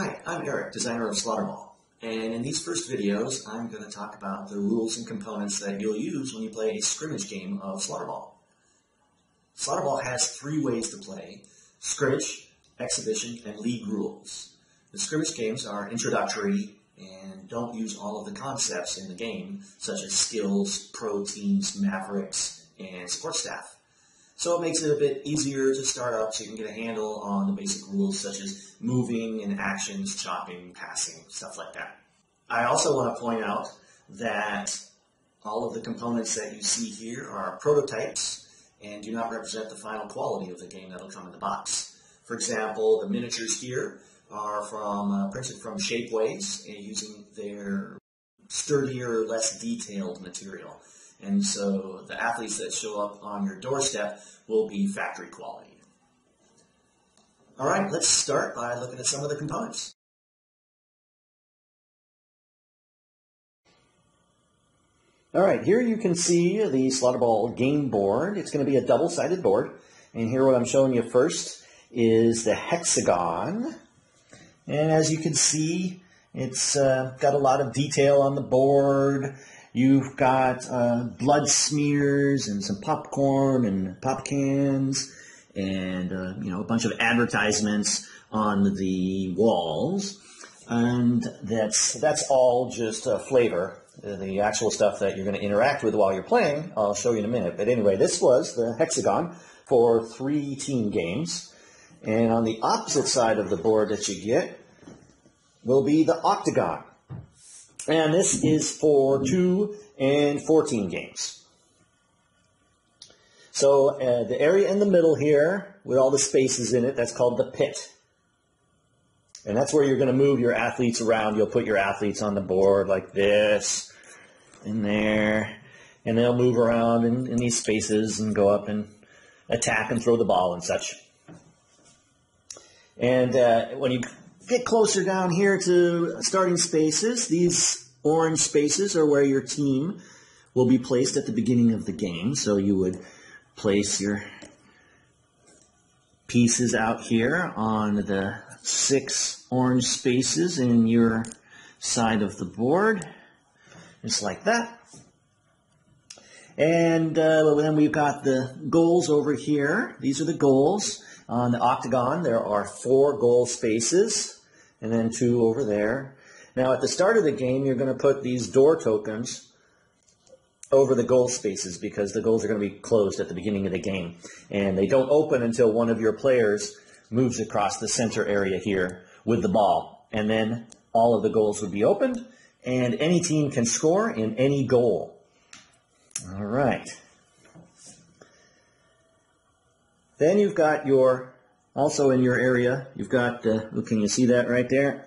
Hi, I'm Eric, designer of Slaughterball. And in these first videos, I'm going to talk about the rules and components that you'll use when you play a scrimmage game of Slaughterball. Slaughterball has three ways to play, scrimmage, exhibition, and league rules. The scrimmage games are introductory and don't use all of the concepts in the game, such as skills, pro teams, mavericks, and support staff. So it makes it a bit easier to start up so you can get a handle on the basic rules such as moving and actions, chopping, passing, stuff like that. I also want to point out that all of the components that you see here are prototypes and do not represent the final quality of the game that will come in the box. For example, the miniatures here are from uh, printed from Shapeways uh, using their sturdier, less detailed material. And so the athletes that show up on your doorstep will be factory quality. All right, let's start by looking at some of the components. All right, here you can see the Slaughterball game board. It's going to be a double-sided board. And here what I'm showing you first is the hexagon. And as you can see, it's uh, got a lot of detail on the board. You've got uh, blood smears and some popcorn and pop cans and uh, you know a bunch of advertisements on the walls, and that's that's all just uh, flavor. The actual stuff that you're going to interact with while you're playing, I'll show you in a minute. But anyway, this was the hexagon for three team games, and on the opposite side of the board that you get will be the octagon. And this is for 2 and 14 games. So uh, the area in the middle here, with all the spaces in it, that's called the pit. And that's where you're going to move your athletes around. You'll put your athletes on the board like this, in there, and they'll move around in, in these spaces and go up and attack and throw the ball and such. And uh, when you get closer down here to starting spaces, these orange spaces are where your team will be placed at the beginning of the game. So you would place your pieces out here on the six orange spaces in your side of the board, just like that. And uh, then we've got the goals over here. These are the goals. On the octagon, there are four goal spaces and then two over there. Now at the start of the game, you're going to put these door tokens over the goal spaces because the goals are going to be closed at the beginning of the game. And they don't open until one of your players moves across the center area here with the ball. And then all of the goals would be opened, and any team can score in any goal. All right. Then you've got your also in your area, you've got, uh, can you see that right there?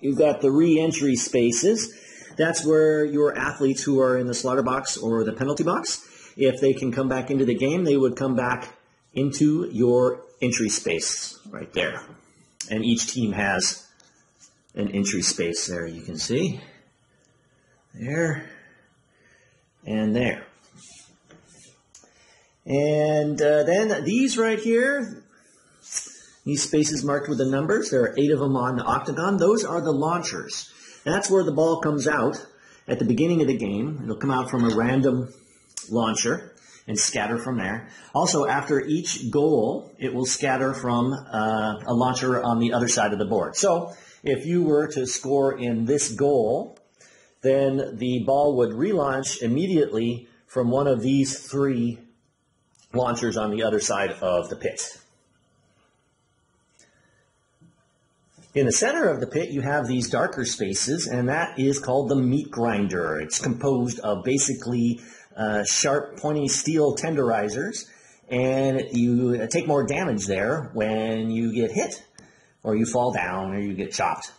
You've got the re-entry spaces. That's where your athletes who are in the slaughter box or the penalty box, if they can come back into the game, they would come back into your entry space right there. And each team has an entry space there, you can see. There and there. And uh, then these right here, these spaces marked with the numbers, there are eight of them on the octagon. Those are the launchers. That's where the ball comes out at the beginning of the game. It'll come out from a random launcher and scatter from there. Also, after each goal, it will scatter from uh, a launcher on the other side of the board. So, if you were to score in this goal, then the ball would relaunch immediately from one of these three launchers on the other side of the pit. In the center of the pit, you have these darker spaces, and that is called the meat grinder. It's composed of basically uh, sharp, pointy steel tenderizers, and you take more damage there when you get hit, or you fall down, or you get chopped.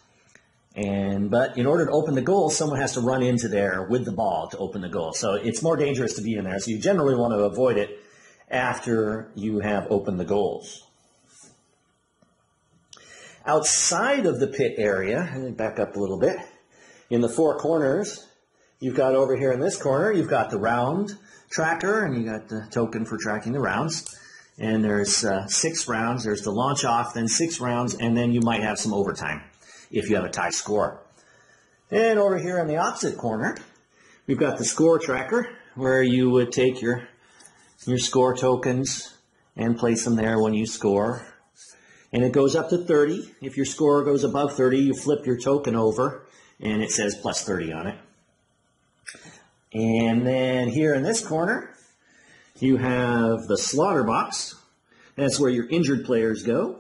And but in order to open the goal, someone has to run into there with the ball to open the goal. So it's more dangerous to be in there. So you generally want to avoid it after you have opened the goals. Outside of the pit area, me back up a little bit, in the four corners, you've got over here in this corner, you've got the round tracker, and you got the token for tracking the rounds. And there's uh, six rounds. There's the launch off, then six rounds, and then you might have some overtime. if you have a tie score. And over here in the opposite corner, we've got the score tracker where you would take your your score tokens and place them there when you score. And it goes up to 30. If your score goes above 30, you flip your token over and it says plus 30 on it. And then here in this corner, you have the slaughter box. That's where your injured players go.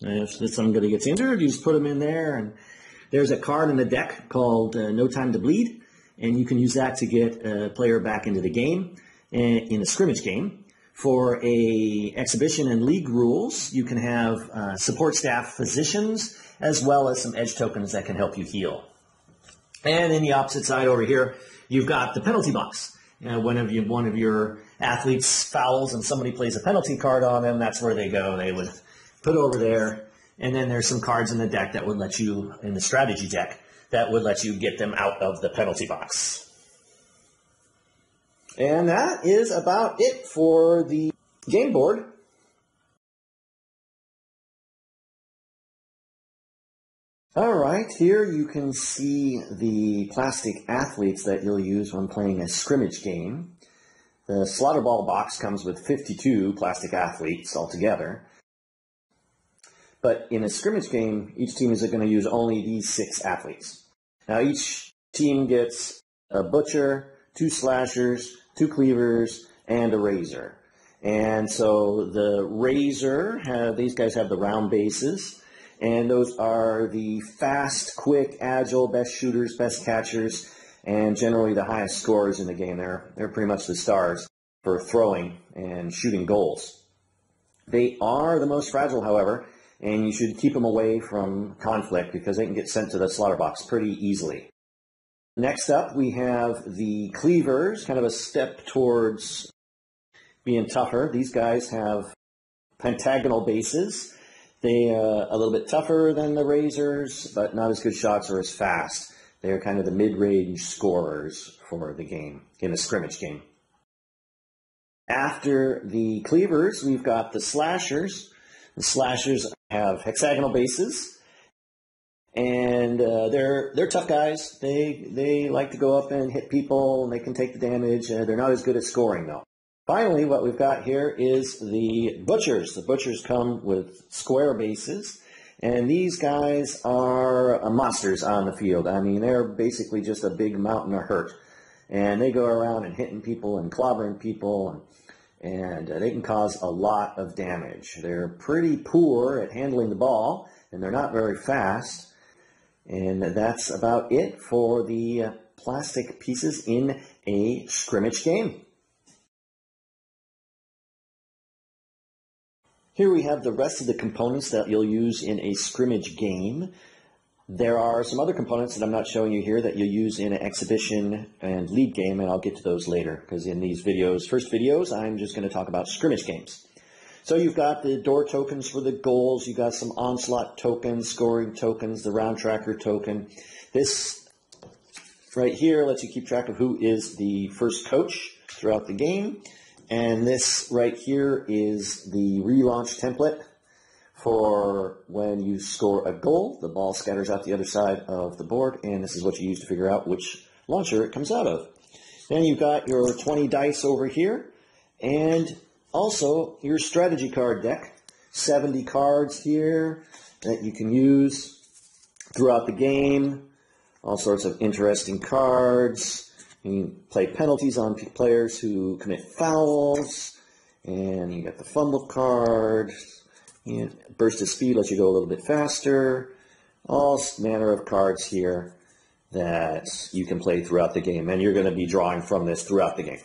And if somebody gets injured, you just put them in there. And there's a card in the deck called uh, No Time to Bleed. And you can use that to get a player back into the game in a scrimmage game. For a exhibition and league rules, you can have uh, support staff physicians as well as some edge tokens that can help you heal. And in the opposite side over here, you've got the penalty box. You know, you, one of your athletes fouls and somebody plays a penalty card on them, that's where they go. They would put over there. And then there's some cards in the deck that would let you, in the strategy deck, that would let you get them out of the penalty box. And that is about it for the game board. All right, here you can see the plastic athletes that you'll use when playing a scrimmage game. The slaughter ball box comes with 52 plastic athletes altogether. But in a scrimmage game, each team is going to use only these six athletes. Now each team gets a butcher, two slashers, two cleavers, and a razor. And so the razor, have, these guys have the round bases and those are the fast, quick, agile, best shooters, best catchers, and generally the highest scorers in the game. They're, they're pretty much the stars for throwing and shooting goals. They are the most fragile, however, and you should keep them away from conflict because they can get sent to the slaughter box pretty easily. Next up, we have the cleavers, kind of a step towards being tougher. These guys have pentagonal bases they are a little bit tougher than the Razors, but not as good shots or as fast. They are kind of the mid-range scorers for the game in a scrimmage game. After the cleavers, we've got the slashers. The slashers have hexagonal bases, and uh, they're they're tough guys. They they like to go up and hit people, and they can take the damage. Uh, they're not as good at scoring though. Finally, what we've got here is the butchers. The butchers come with square bases, and these guys are monsters on the field. I mean, they're basically just a big mountain of hurt, and they go around and hitting people and clobbering people, and, and uh, they can cause a lot of damage. They're pretty poor at handling the ball, and they're not very fast. And that's about it for the uh, plastic pieces in a scrimmage game. Here we have the rest of the components that you'll use in a scrimmage game. There are some other components that I'm not showing you here that you'll use in an exhibition and league game, and I'll get to those later, because in these videos, first videos, I'm just going to talk about scrimmage games. So you've got the door tokens for the goals, you've got some onslaught tokens, scoring tokens, the round tracker token. This right here lets you keep track of who is the first coach throughout the game. And this right here is the relaunch template for when you score a goal. The ball scatters out the other side of the board, and this is what you use to figure out which launcher it comes out of. Then you've got your 20 dice over here, and also your strategy card deck. 70 cards here that you can use throughout the game. All sorts of interesting cards. You play penalties on players who commit fouls, and you got the fumble card. And burst of speed lets you go a little bit faster. All manner of cards here that you can play throughout the game, and you're going to be drawing from this throughout the game.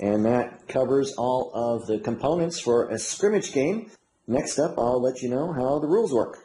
And that covers all of the components for a scrimmage game. Next up, I'll let you know how the rules work.